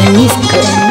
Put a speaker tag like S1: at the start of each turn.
S1: Пианистка.